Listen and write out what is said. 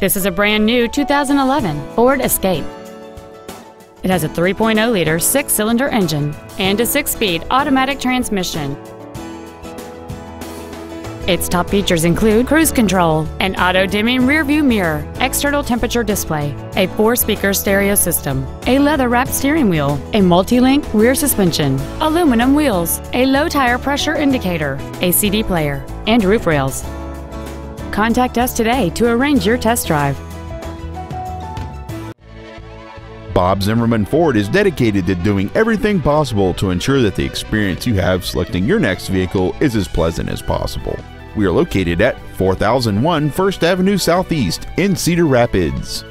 This is a brand new 2011 Ford Escape. It has a 3.0-liter six-cylinder engine and a six-speed automatic transmission. Its top features include cruise control, an auto-dimming rearview mirror, external temperature display, a four-speaker stereo system, a leather-wrapped steering wheel, a multi-link rear suspension, aluminum wheels, a low tire pressure indicator, a CD player, and roof rails. Contact us today to arrange your test drive. Bob Zimmerman Ford is dedicated to doing everything possible to ensure that the experience you have selecting your next vehicle is as pleasant as possible. We are located at 4001 First Avenue Southeast in Cedar Rapids.